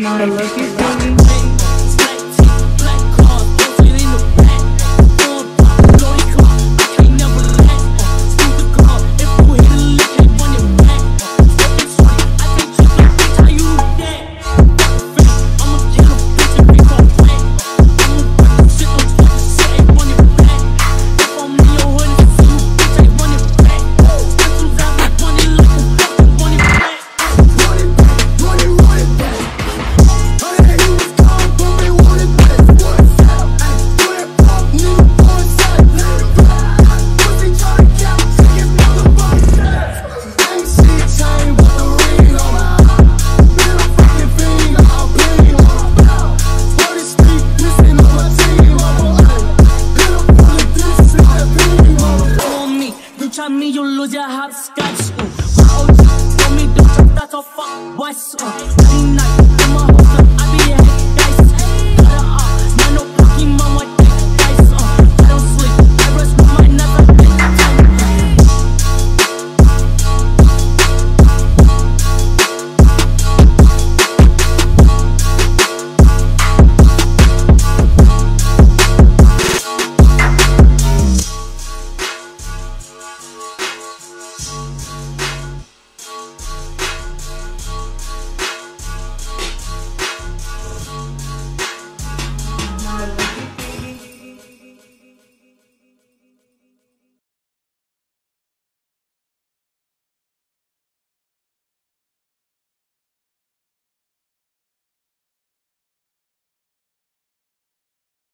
Not a lucky thing. without me, you lose your hopscotch. Ooh. Oh, me, don't a fuck, what's up? Uh,